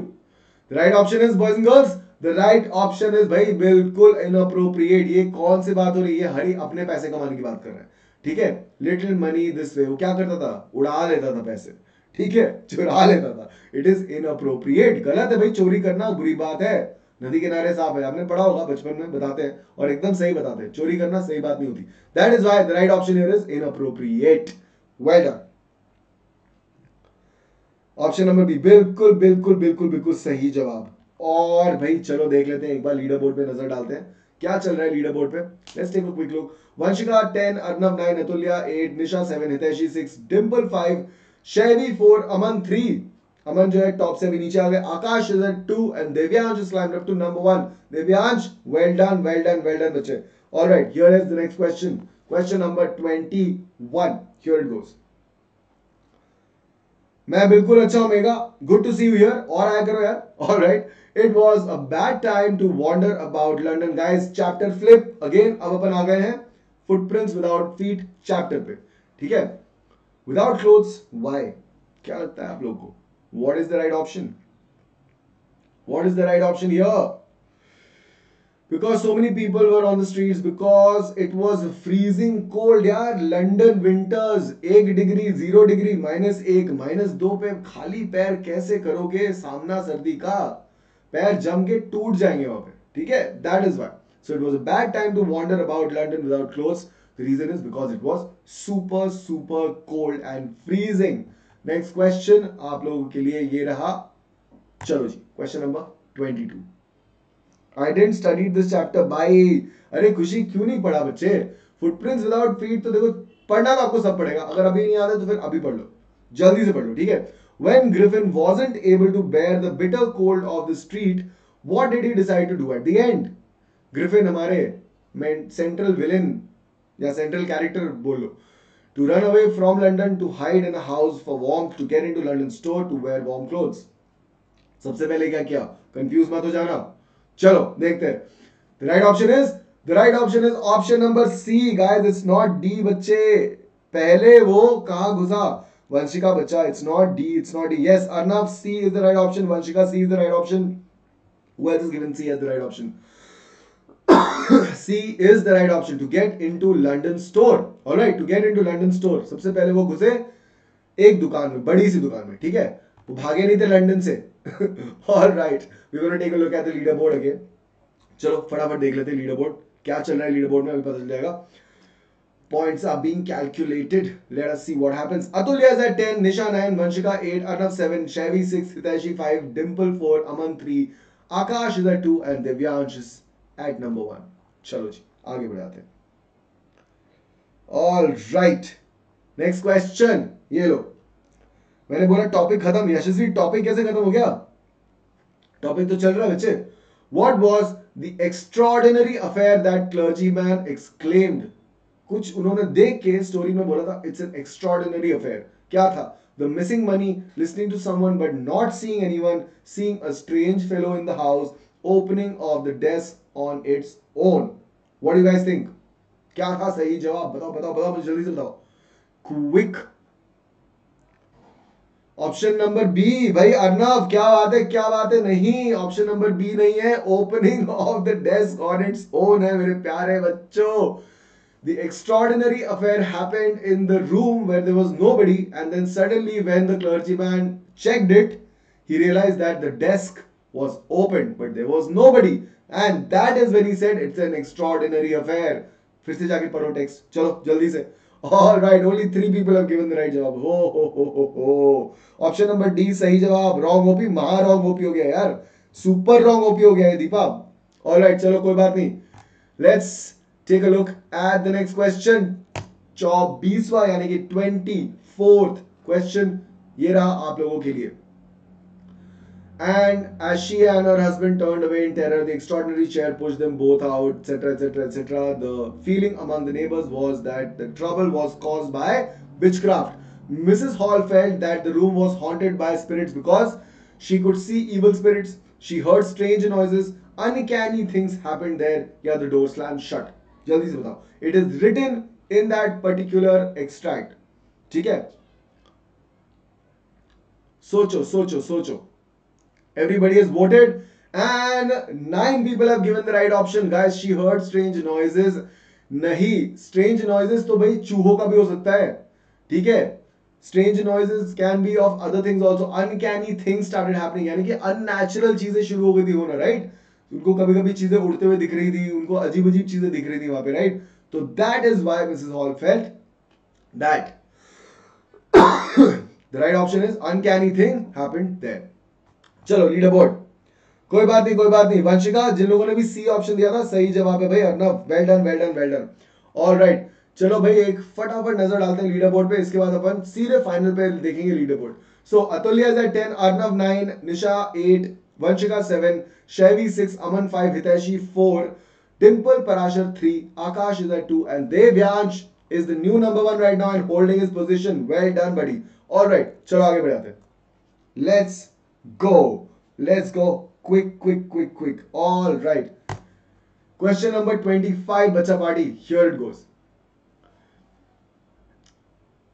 right option is boys and girls the right option is भाई बिल्कुल inappropriate ये कौन सी बात हो रही है हरी अपने पैसे कमाने की बात कर रहे हैं ठीक है लिटिल मनी दिस वे वो क्या करता था उड़ा लेता था पैसे ठीक है चुरा लेता था इट इज़ इन अप्रोप्रिएट गलत है भाई चोरी करना बुरी बात है नदी किनारे साफ़ है। आपने पढ़ा होगा बचपन में, बताते हैं और एकदम सही बताते हैं। चोरी करना सही बात नहीं होती। That is why the right option is inappropriate well done option number B बिल्कुल बिल्कुल बिल्कुल बिल्कुल सही जवाब। और भाई, चलो देख लेते हैं, एक बार लीडर बोर्ड पे नज़र डालते हैं। क्या चल रहा है लीडर बोर्ड पे? Let's take a quick look Vanshika 10 Arnav 9 Atulya 8 Nisha 7 Hitaishi 6 Dimple 5 शहरी फोर अमन थ्री अमन जो है टॉप से भी नीचे आ गए। Akash is at two and Devyansh is climbed up to number one. Devyansh well done well done well done बच्चे। Alright here is the next question question number 21 here it goes मैं बिल्कुल अच्छा हूँ mega good to see you here और आया करो यार। Alright it was a bad time to wonder about London guys chapter flip again अब अपन आ गए हैं फुटप्रिंट्स विदाउट फीट चैप्टर पे। ठीक है? विदाउट क्लोथ्स वाई क्या लगता है आप लोग को? What is the right option what is the right option here because so many people were on the streets because it was freezing cold यार लंदन विंटर्स एक डिग्री जीरो डिग्री माइनस एक minus दो पे खाली पैर कैसे करोगे सामना सर्दी का पैर जम के टूट जाएंगे वहां पे ठीक है that is why so it was a bad time to wander about London without cloth The reason is because it was super super cold and freezing. Next question आप लोगों के लिए ये रहा। चलो जी question number 22 I didn't study this chapter by अरे खुशी, क्यों नहीं पढ़ा बच्चे? फुटप्रिंट्स विदाउट फीट तो देखो, पढ़ना तो आपको सब पड़ेगा अगर अभी नहीं आता तो फिर अभी पढ़ लो। जल्दी से पढ़ लो, ठीक है? When griffin wasn't able to bear the bitter cold of the street, what did he decide to do at the end? Griffin हमारे सेंट्रल विलेन या सेंट्रल कैरेक्टर बोल लो to run away from London to hide in house for warm to get in to London store to wear warm clothes सबसे पहले क्या किया? Confuse मत हो जाना। चलो, देखते हैं। The right option is the right option is option number C guys it's not D बच्चे। पहले वो कहाँ घुसा? वंशिका, बच्चा it's not D it's not D yes Arnav C is the right option Vanshika C is the right option who else is given C as the right option? Is the right option to get into London store. All right, to get into London store. सबसे पहले वो घुसे एक दुकान में बड़ी सी दुकान में ठीक है वो भागे नहीं थे लंदन से right we gonna take a look at the leader board again चलो फटाफट देख लेते हैं लीडर बोर्ड क्या चल रहा है लीडर बोर्ड में अभी पता चल जाएगा points are being calculated let us see what happens atulya is at 10 nisha 9 vanshika 8 arnav 7 shavi 6 hiteshi 5 dimple 4 aman 3 akash is at 2 and divyansh is at number 1 चलो जी, आगे बढ़ाते हैं। ऑल राइट नेक्स्ट क्वेश्चन ये लो। मैंने बोला topic खत्म, यशस्वी टॉपिक कैसे खत्म हो गया? टॉपिक तो चल रहा है बच्चे। What was the extraordinary affair that clergy man exclaimed कुछ उन्होंने देख के स्टोरी में बोला था इट्स एन एक्स्ट्रॉर्डिनरी अफेयर क्या था? The missing money listening to someone but not seeing anyone seeing a strange fellow in the house opening of the desk on its own what you guys think क्या था सही जवाब? बताओ बताओ बताओ, मुझे जल्दी से बताओ। क्विक ऑप्शन नंबर बी भाई अर्नव क्या बात है, क्या बात है? नहीं ऑप्शन नंबर बी नहीं है। Opening of the desk on its own है, मेरे प्यारे बच्चों। The extraordinary affair happened in the room where there was nobody and then suddenly when the clergy man checked he realise that the desk was open but there was nobody And that is when he said it's an extraordinary affair. फिर से जाके पढ़ो text चलो जल्दी से। All right, only three people have given the right जवाब। हो हो हो हो हो। ऑप्शन नंबर डी सही जवाब। रॉन्ग ओपी महा रॉन्ग ओपी हो गया यार। सुपर रॉन्ग ओपी हो गया है दीपा। ऑल राइट चलो कोई बात नहीं। Let's take a look at the next question चौबीसवा यानी कि ट्वेंटी फोर्थ क्वेश्चन ये रहा आप लोगों के लिए। And as she and her husband turned away in terror, the extraordinary chair pushed them both out, etc., etc., etc. The feeling among the neighbors was that the trouble was caused by witchcraft. Mrs. Hall felt that the room was haunted by spirits because she could see evil spirits, she heard strange noises, uncanny things happened there. Yeah, the door slammed shut. जल्दी से बताओ. It is written in that particular extract. ठीक है? सोचो, सोचो, सोचो. Everybody has voted and nine people have given the right option. Guys, she heard strange noises. नहीं strange noises तो भाई चूहों का भी हो सकता है ठीक है strange noises can be of other things also uncanny things started happening यानी कि unnatural चीज़ें शुरू हो गई थी होना right उनको कभी कभी चीज़ें उड़ते हुए दिख रही थी उनको अजीब अजीब चीज़ें दिख रही थी वहाँ पे राइट तो that is why Mrs Hall felt that the right option is uncanny thing happened there चलो लीडर बोर्ड कोई बात नहीं कोई बात नहीं। वंशिका जिन लोगों ने भी सी ऑप्शन दिया था सही जवाब है भाई Arnav well done well done well done all right चलो भाई एक फटाफट नज़र डालते हैं लीडर बोर्ड पे इसके बाद अपन सीधे फाइनल पे देखेंगे leader board so Atulya is at ten Arnav nine Nisha eight Vanshika seven Shaivi six Aman five Hitaishi four Dimple Parashar three Akash is at two and Devyansh is the new number one right now and holding his position. Well done, buddy. All right, चलो आगे बढ़ाते हैं. Let's go. Let's go. Quick, quick, quick, quick. All right. Question number 25, Bacha Party. Here it goes.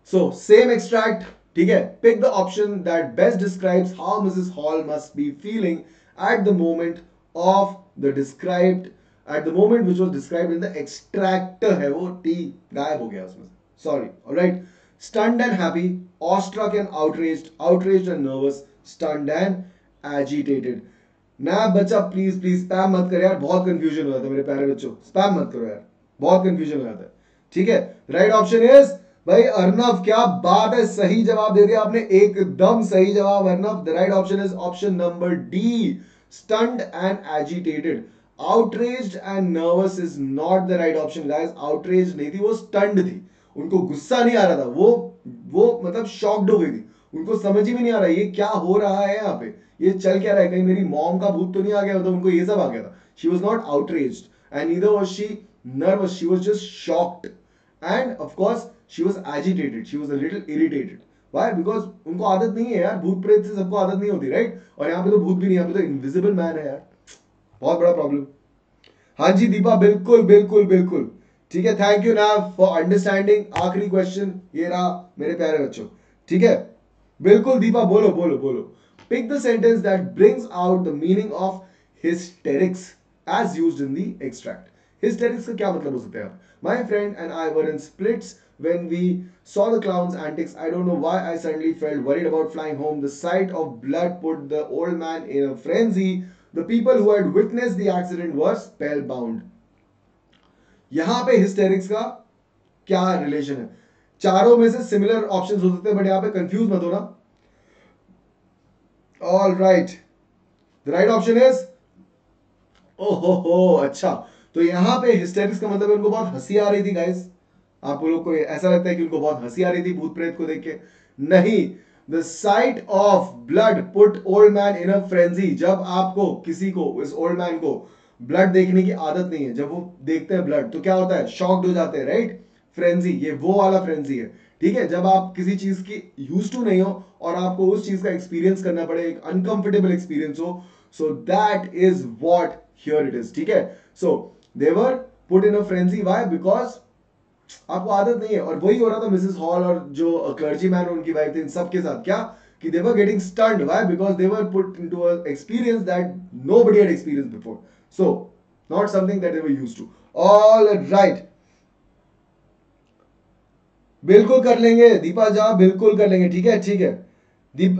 So, same extract. ठीक है Pick the option that best describes how Mrs. Hall must be feeling at the moment of the described at the moment which was describe in the extract है वो T गायब हो गया उसमें sorry right stunned and happy awestruck and outraged outraged and nervous stunned and agitated ना बच्चा please please spam मत कर यार, बहुत कंफ्यूजन हो जाता है मेरे प्यारे बच्चों। स्पैम मत करो यार, बहुत कंफ्यूजन हो जाता है। ठीक है? राइट ऑप्शन इज़ भाई अर्नव क्या बात है, सही जवाब दे दिया आपने, एकदम सही जवाब Arnav the right option is option number D stunned and agitated outraged and nervous is not the right option guys outrage नहीं थी, वो स्टंड थी। उनको गुस्सा नहीं आ रहा था। वो वो मतलब शॉक्ड हो गई थी। उनको समझ ही में नहीं आ रहा, ये क्या हो रहा है यहाँ पे? ये चल क्या रहा है? कहीं मेरी मॉम का भूत तो नहीं आ गया? मतलब उनको ये सब आ गया था। She was not outraged and either was she she was just shocked. And of course, she was agitated. She was a little irritated. Why? Because उनको आदत नहीं है यार। भूत प्रेत से सबको आदत नहीं होती राइट और यहाँ पे तो भूत भी नहीं यहाँ पे तो इनविजिबल मैन है यार। बहुत बड़ा प्रॉब्लम हाँ जी, दीपा, बिल्कुल बिल्कुल बिल्कुल। ठीक है thank you now for understanding आखिरी क्वेश्चन ये रहा मेरे प्यारे बच्चों ठीक है बिल्कुल दीपा बोलो बोलो बोलो pick the sentence that brings out the meaning of hysterics as used in the extract Hysterics का क्या मतलब हो सकता है My friend and I were in splits when we saw the clown's antics. I don't know why I suddenly felt worried about flying home. The sight of blood put the old man in a frenzy. The people who had witnessed the accident were spellbound. यहाँ पे hysterics का क्या relation है? चारों में से similar options हो सकते हैं बट यहाँ पे कंफ्यूज मत होना। All right the right option is ओहो हो अच्छा। तो यहाँ पे हिस्टेरिक्स का मतलब उनको बहुत हँसी आ रही थी गाइस आप लोग को ऐसा लगता है कि उनको बहुत हँसी आ रही थी भूत प्रेत को देख के। नहीं। The sight of blood put old man in a frenzy जब आपको किसी को, इस ओल्ड मैन को ब्लड देखने की आदत नहीं है। जब वो देखते हैं ब्लड तो क्या होता है? शॉक्ड हो जाते हैं राइट फ्रेंजी ये वो वाला फ्रेंजी है। ठीक है? जब आप किसी चीज़ की यूज़ टू नहीं हो और आपको उस चीज़ का एक्सपीरियंस करना पड़े, एक अनकंफर्टेबल एक्सपीरियंस हो so that is what here it is ठीक है? So they were put in a frenzy why because आपको आदत नहीं है। और वही हो रहा था मिसेस हॉल और जो क्लर्जी मैन उनकी वाइफ थे, इन सबके साथ। क्या? कि they were getting stunned why because they were put into a experience that nobody had experience before so not something that they were used to all right बिल्कुल कर लेंगे। दीपा झा बिल्कुल कर लेंगे। ठीक है ठीक है। दीप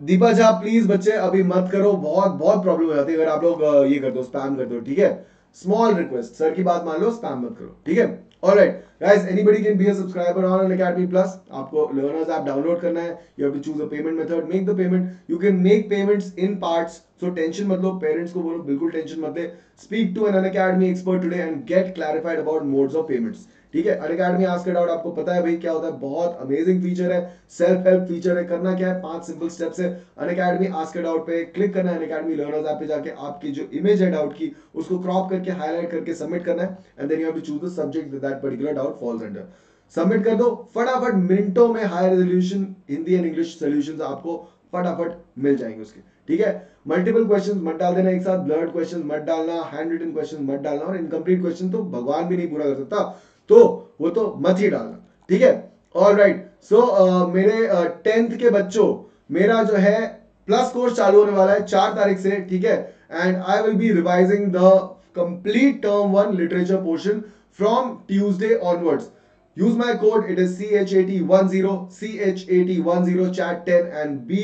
दीपा झा प्लीज़ बच्चे, अभी मत करो। बहुत बहुत प्रॉब्लम हो जाती है। अगर आप लोग ये कर दो स्पैम कर दो, ठीक है? स्मॉल रिक्वेस्ट सर की बात मान लो स्पैम मत करो, ठीक है? Alright guys anybody can be a subscriber on Unacademy plus आपको लर्नर्स ऐप डाउनलोड करना है। You have to choose a payment method make the payment you can make payments in parts so tension मत लो parents को बोलो, बिल्कुल tension मत ले speak to an academy expert today and get clarified about modes of payments ठीक है? Unacademy ask doubt आपको पता है भाई क्या होता है? बहुत अमेजिंग फीचर है सेल्फ हेल्प फीचर है, करना क्या है? पाँच सिंपल स्टेप्स है। अन अकेडमी आस्क डाउट पे क्लिक करना है अन अकेडमी लर्नर्स ऐप पे जाके, आपकी जो इमेज है डाउट की, उसको क्रॉप करके हाईलाइट करके सबमिट करना है। And then you have to choose the subject that particular doubt falls under submit कर दो। फटाफट मिनटों में high resolution Hindi and English solution आपको फटाफट मिल जाएँगे उसके। ठीक है? मल्टीपल क्वेश्चन मत डाल देना एक साथ। ब्लड क्वेश्चन मत डालना हैंड रिटन क्वेश्चन मत डालना और इनकम्प्लीट क्वेश्चन तो भगवान भी नहीं पूरा कर सकता। तो वो तो मत ही डालना। ठीक है? ऑल राइट सो मेरे टेंथ uh, के बच्चों मेरा जो है प्लस कोर्स चालू होने वाला है चार तारीख से। ठीक है? And I will be revising the complete term one literature portion from Tuesday onwards use my code it is CH8010 CH8010 chat 10 and be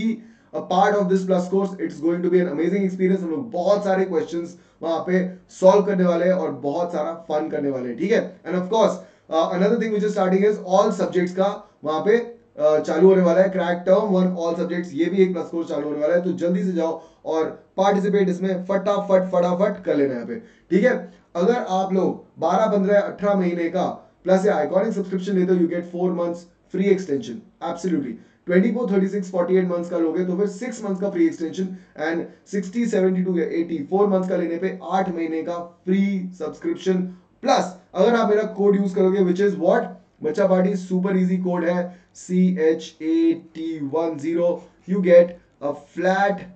a part of this plus course. It's going to be an amazing experience. हम लोग बहुत सारे questions वहाँ पे solve करने वाले हैं और बहुत सारा फन करने वाले हैं ठीक है? And of course another thing which is starting is all subjects का वहाँ पे uh, चालू होने वाला है. Crack term one all subjects ये भी एक प्लस कोर्स चालू होने वाला है. तो जल्दी से जाओ और पार्टिसिपेट इसमें. फटाफट फटाफट कर लेना यहाँ पे ठीक है? अगर आप लोग 12 15 18 महीने का प्लस या आइकॉनिक सब्सक्रिप्शन लेते हो you get four months free extension absolutely 24 36 48 months का लोगे तो फिर 6 मंथ्स का फ्री एक्सटेंशन एंड 60 72 या 84 मंथ्स का लेने पे 8 महीने का फ्री सब्सक्रिप्शन प्लस अगर आप मेरा कोड यूज़ करोगे विच इज़ व्हाट बच्चा पार्टी सुपर इजी कोड है. C H A T one zero you get a flat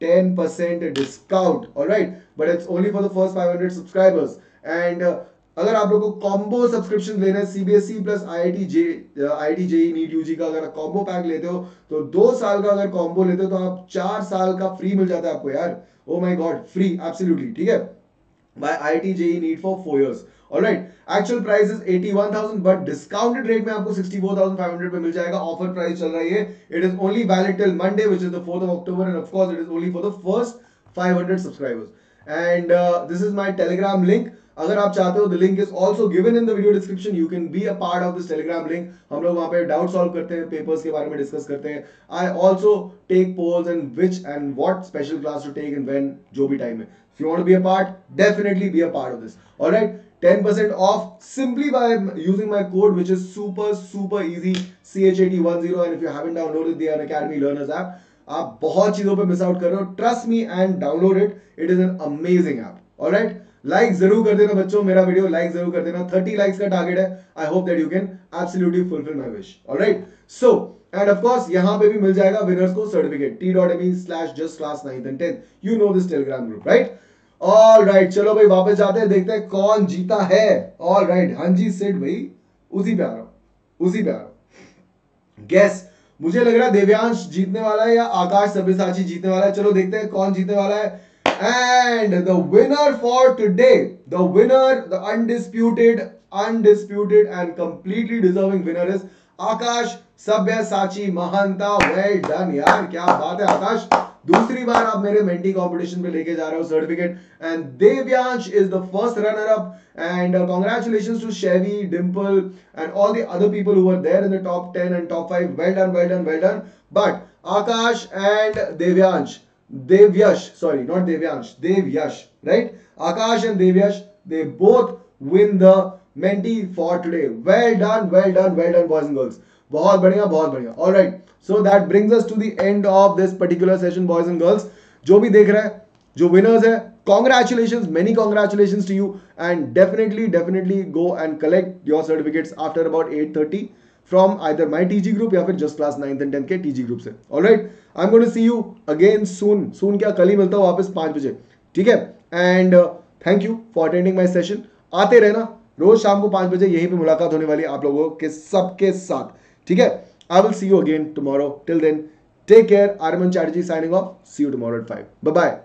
10% discount. All right? But it's only for the first 500 subscribers. And uh, अगर आप लोग को combo subscription लेना है CBSE plus IIT J IIT JEE NEET UG का अगर combo pack लेते हो तो दो साल का अगर कॉम्बो लेते हो तो आप चार साल का फ्री मिल जाता है आपको यार। Oh my God free absolutely ठीक है? By IIT JEE NEET for 4 years. Alright, actual price is 81,000 but discounted rate में आपको 64,500 पे मिल जाएगा। ऑफ़र प्राइस चल रही है। It is only valid till Monday which is the 4th of October and of course it is only for the first 500 subscribers. Uh, this is my telegram link अगर आप चाहते हो the link is also given in the video description you can be a part of this Telegram link हम लोग वहाँ पे doubt solve करते हैं पेपर्स के बारे में डिस्कस करते हैं I also take polls and which and what special class to take and when जो भी टाइम है If you want to be a part, definitely be a part of this. All right, 10% off simply by using my code, which is super super easy CH8010. And if you haven't downloaded the Academy Learners app, आप बहुत चीज़ों पे miss out कर रहे हो। Trust me and download it it is an amazing app alright like ज़रूर कर देना बच्चों मेरा वीडियो लाइक ज़रूर कर देना। 30 लाइक्स का टारगेट है। I hope that you can absolutely fulfil my wish alright so and of course यहाँ पे भी मिल जाएगा विनर्स को certificate t.me slash just class 9th and 10th you know this telegram group right? All right चलो भाई वापस जाते हैं देखते हैं कौन जीता है। ऑल राइट right, हाँ जी सेठ भाई उसी पे आ रहा हूँ उसी पे आ रहा हूँ। गैस मुझे लग रहा है देव्यांश जीतने वाला है या आकाश सभ्यसाची जीतने वाला है। चलो देखते हैं कौन जीतने वाला है। And the winner for today the winner the undisputed undisputed and completely deserving winner is Akash सभ्य साची महानता। वेल डन यार, क्या बात है आकाश। दूसरी बार आप मेरे मेंटी कंपटीशन पे लेके जा रहे हो certificate and Devyansh is the first runner up and congratulations to Shevi Dimple and all the other people who in the top 10 and top 5 well done well done well done but Akash and Devyansh Devyash sorry not Devyansh Devyash right Akash and Devyash they both win the Menti for today well done well done well done boys and girls बहुत बढ़िया बहुत बढ़िया. All right so that brings us to the end of this particular session boys and girls जो भी देख रहा हैं, जो विनर्स है congratulation many congratulation to you and definitely definitely go and collect your certificates after about eight thirty from either my T या फिर just class ninth and tenth के टी जी से. All right I am got see you again सुन सुन क्या? कल ही मिलता हूँ वापस पाँच बजे. ठीक है? And thank you for attending my session आते रहना. रोज शाम को पाँच बजे यहीं पर मुलाकात होने वाली आप लोगों के सबके साथ. ठीक है? I will see you again tomorrow. Till then, take care. Arman Chatterjee signing off. See you tomorrow at 5. Bye bye.